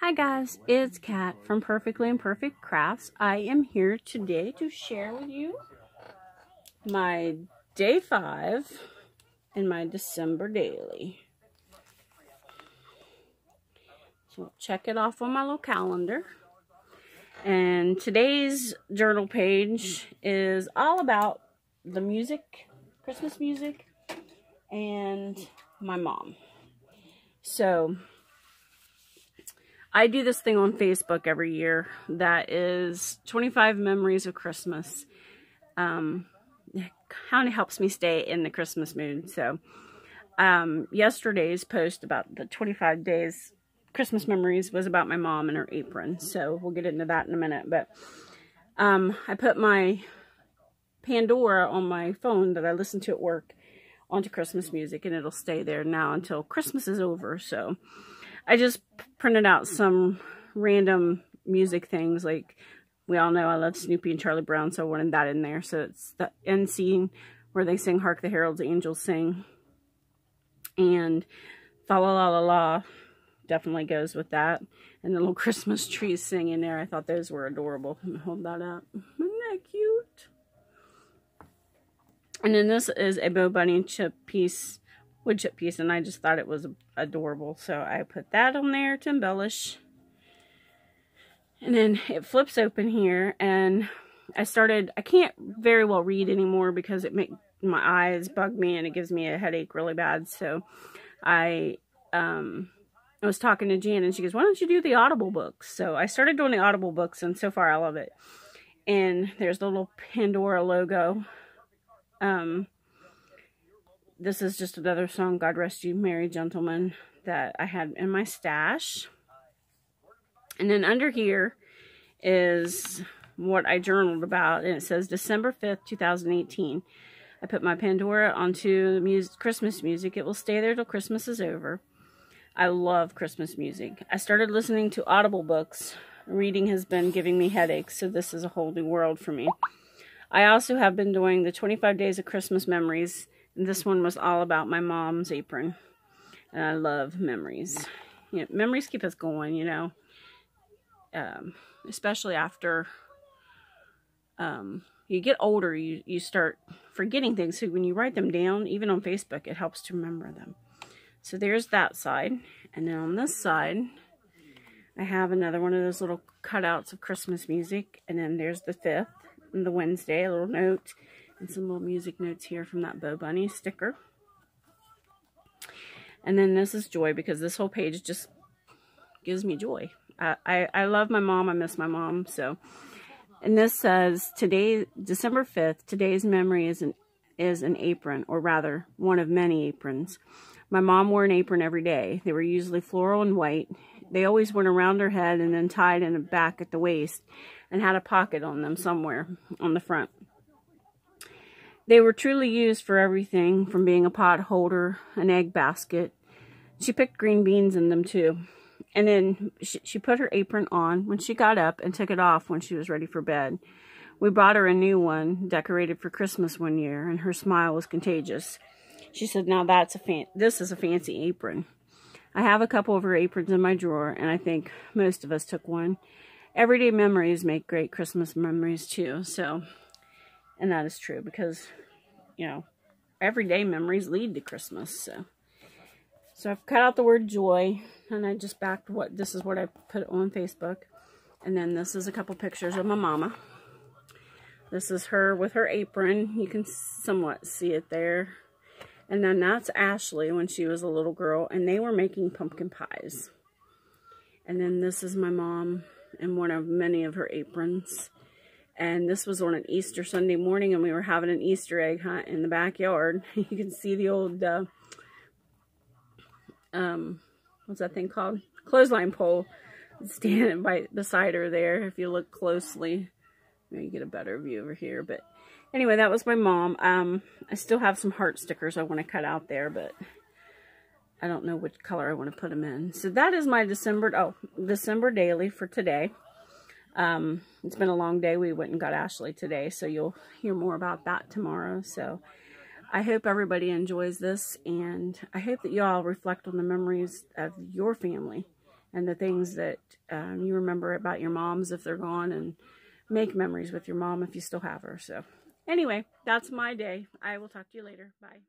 Hi guys, it's Kat from Perfectly Imperfect Crafts. I am here today to share with you my day five and my December daily. So check it off on my little calendar. And today's journal page is all about the music, Christmas music, and my mom. So, I do this thing on Facebook every year that is 25 memories of Christmas. Um, it kind of helps me stay in the Christmas mood. So, um, yesterday's post about the 25 days Christmas memories was about my mom and her apron. So, we'll get into that in a minute. But, um, I put my Pandora on my phone that I listen to at work onto Christmas music and it'll stay there now until Christmas is over. So, I just printed out some random music things. Like, we all know I love Snoopy and Charlie Brown, so I wanted that in there. So it's the end scene where they sing Hark the Herald's Angels Sing. And Fa La La La La definitely goes with that. And the little Christmas trees singing in there. I thought those were adorable. hold that up. Isn't that cute? And then this is a Bo Bunny chip piece wood chip piece and I just thought it was adorable. So I put that on there to embellish. And then it flips open here and I started, I can't very well read anymore because it make my eyes bug me and it gives me a headache really bad. So I, um, I was talking to Jan and she goes, why don't you do the Audible books? So I started doing the Audible books and so far I love it. And there's the little Pandora logo. Um, this is just another song, God Rest You Merry Gentlemen, that I had in my stash. And then under here is what I journaled about, and it says December 5th, 2018. I put my Pandora onto music, Christmas music. It will stay there till Christmas is over. I love Christmas music. I started listening to Audible books. Reading has been giving me headaches, so this is a whole new world for me. I also have been doing the 25 Days of Christmas Memories this one was all about my mom's apron. And I love memories. You know, memories keep us going, you know. Um, especially after um, you get older, you, you start forgetting things. So when you write them down, even on Facebook, it helps to remember them. So there's that side. And then on this side, I have another one of those little cutouts of Christmas music. And then there's the 5th and the Wednesday, a little note and some little music notes here from that Bo Bunny sticker. And then this is joy because this whole page just gives me joy. I, I, I love my mom. I miss my mom. So, and this says today, December 5th, today's memory is an, is an apron, or rather one of many aprons. My mom wore an apron every day. They were usually floral and white. They always went around her head and then tied in the back at the waist and had a pocket on them somewhere on the front. They were truly used for everything from being a pot holder, an egg basket. She picked green beans in them too. And then she, she put her apron on when she got up and took it off when she was ready for bed. We bought her a new one, decorated for Christmas one year, and her smile was contagious. She said, now that's a fan this is a fancy apron. I have a couple of her aprons in my drawer, and I think most of us took one. Everyday memories make great Christmas memories too, so and that is true because, you know, everyday memories lead to Christmas. So, so I've cut out the word joy and I just backed what, this is what I put on Facebook. And then this is a couple pictures of my mama. This is her with her apron. You can somewhat see it there. And then that's Ashley when she was a little girl. And they were making pumpkin pies. And then this is my mom in one of many of her aprons. And this was on an Easter Sunday morning, and we were having an Easter egg hunt in the backyard. you can see the old, uh, um, what's that thing called? Clothesline pole standing by beside her there. If you look closely, you get a better view over here. But anyway, that was my mom. Um, I still have some heart stickers I want to cut out there, but I don't know which color I want to put them in. So that is my December, oh, December daily for today. Um, it's been a long day. We went and got Ashley today, so you'll hear more about that tomorrow. So I hope everybody enjoys this, and I hope that you all reflect on the memories of your family and the things that um, you remember about your moms if they're gone and make memories with your mom if you still have her. So anyway, that's my day. I will talk to you later. Bye.